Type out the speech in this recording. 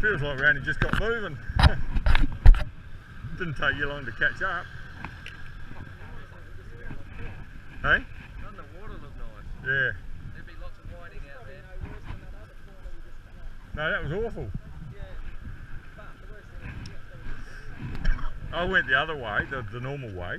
Feels like we only just got moving. Didn't take you long to catch up. Hey? Doesn't the water look nice? Yeah. There'd be lots of whiting out there. No, that was awful. I went the other way, the, the normal way.